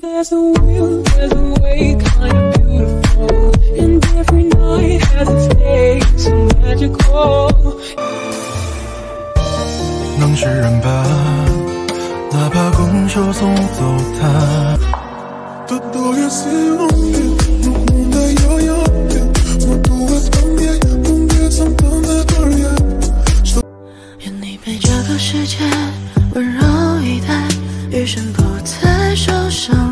there's a will, there's a way, beautiful. And every night has its day, so 世界温柔以待，余生不再受伤。